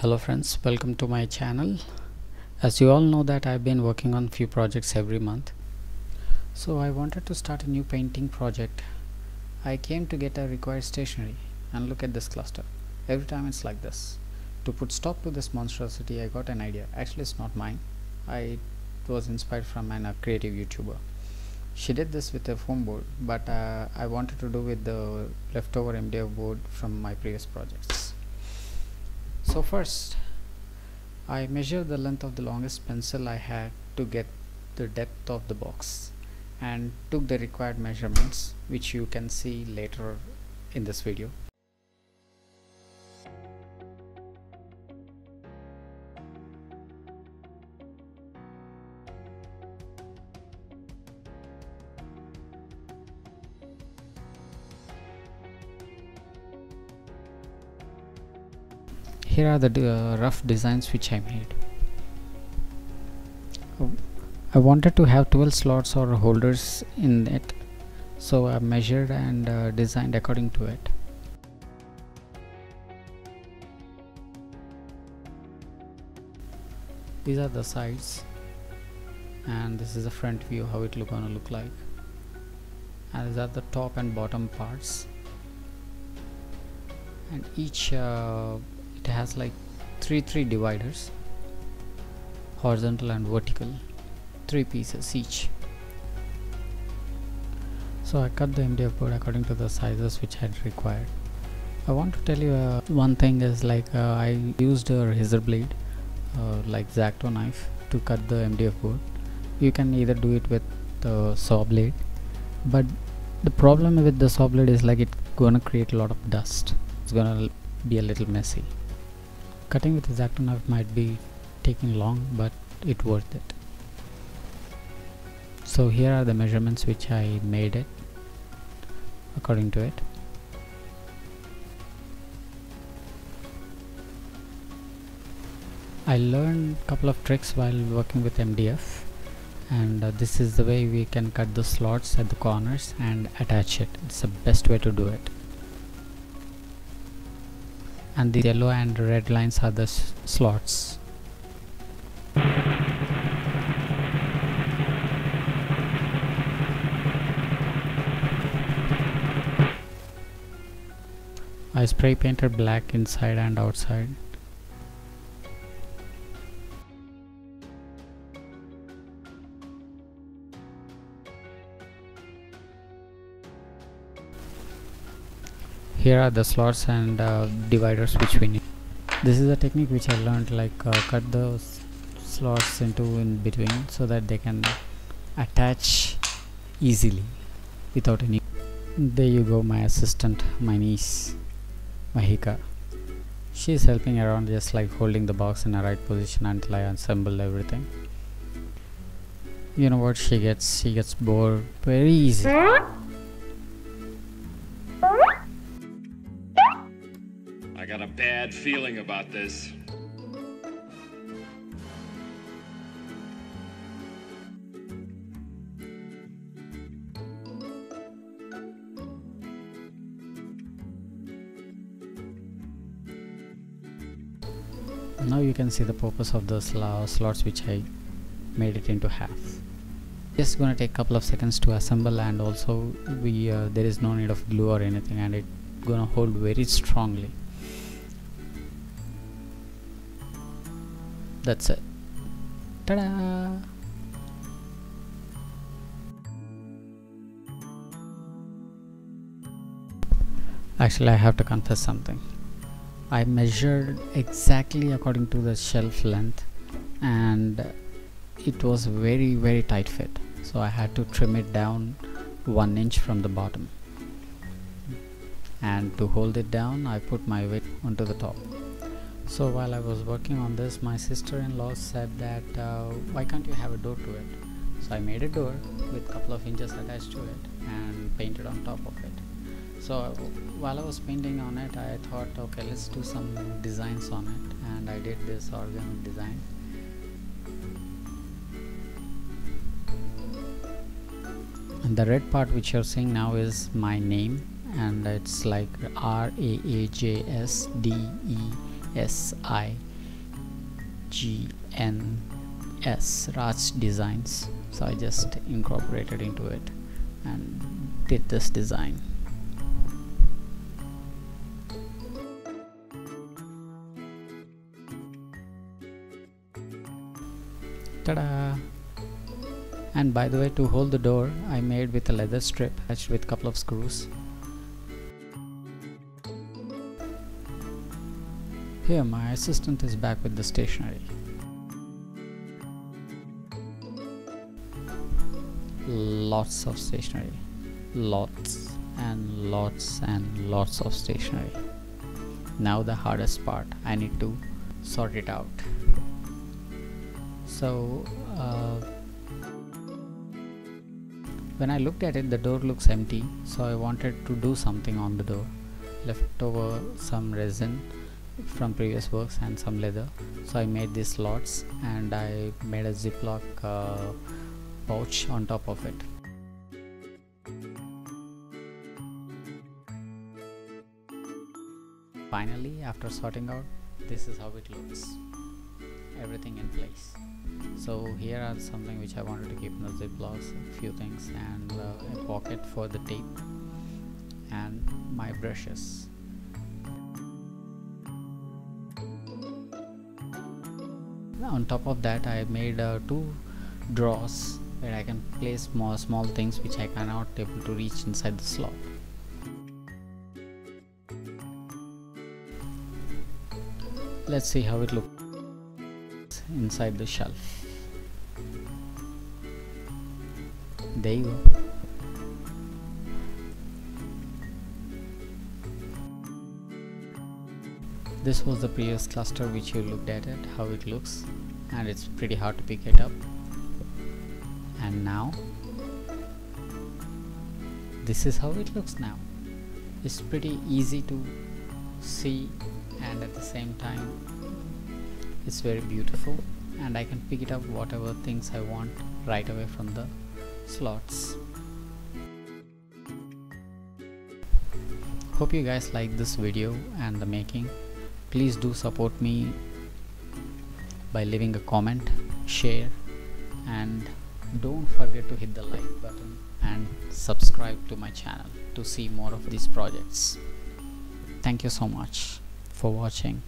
hello friends welcome to my channel. As you all know that I've been working on few projects every month. So I wanted to start a new painting project. I came to get a required stationery and look at this cluster. Every time it's like this. To put stop to this monstrosity I got an idea. Actually it's not mine. I was inspired from an, a creative YouTuber. She did this with a foam board but uh, I wanted to do with the leftover MDF board from my previous projects so first I measured the length of the longest pencil I had to get the depth of the box and took the required measurements which you can see later in this video here are the uh, rough designs which I made. I wanted to have 12 slots or holders in it so I measured and uh, designed according to it. These are the sides and this is the front view how it look gonna look like. And these are the top and bottom parts. And each uh, it has like three three dividers horizontal and vertical three pieces each. So I cut the MDF board according to the sizes which I had required. I want to tell you uh, one thing is like uh, I used a razor blade uh, like X-Acto knife to cut the MDF board. You can either do it with the saw blade but the problem with the saw blade is like it's gonna create a lot of dust. It's gonna be a little messy cutting with the X-Acto knife might be taking long but it worth it. So here are the measurements which I made it according to it. I learned couple of tricks while working with MDF and uh, this is the way we can cut the slots at the corners and attach it. It's the best way to do it and the yellow and red lines are the slots. I spray painted black inside and outside here are the slots and uh, dividers which we need. This is a technique which I learned like uh, cut the slots into in between so that they can attach easily without any there you go my assistant my niece Mahika. She is helping around just like holding the box in the right position until I assemble everything. You know what? She gets she gets bored very easy bad feeling about this. now you can see the purpose of the sl slots which I made it into half just gonna take a couple of seconds to assemble and also we uh, there is no need of glue or anything and it gonna hold very strongly that's it. Ta-da! Actually I have to confess something. I measured exactly according to the shelf length and it was very very tight fit. So I had to trim it down one inch from the bottom. And to hold it down I put my weight onto the top so while I was working on this my sister-in-law said that uh, why can't you have a door to it? So I made a door with a couple of hinges attached to it and painted on top of it. So while I was painting on it I thought okay let's do some designs on it and I did this origami design. And the red part which you're seeing now is my name and it's like R A A J S D E S I GNS Raaj Designs. So I just incorporated into it and did this design. Ta-da! And by the way to hold the door I made with a leather strip attached with a couple of screws here my assistant is back with the stationery. Lots of stationery. Lots and lots and lots of stationery. Now the hardest part. I need to sort it out. So uh, when I looked at it the door looks empty so I wanted to do something on the door. Left over some resin from previous works and some leather. So I made these slots and I made a ziploc uh, pouch on top of it. Finally after sorting out this is how it looks. Everything in place. So here are something which I wanted to keep in the ziplocs a few things and uh, a pocket for the tape and my brushes on top of that I made uh, two drawers where I can place more small things which I cannot able to reach inside the slot. Let's see how it looks inside the shelf. There you go this was the previous cluster which you looked at it how it looks and it's pretty hard to pick it up. And now this is how it looks now. It's pretty easy to see and at the same time it's very beautiful and I can pick it up whatever things I want right away from the slots. Hope you guys like this video and the making please do support me by leaving a comment share and don't forget to hit the like button and subscribe to my channel to see more of these projects. Thank you so much for watching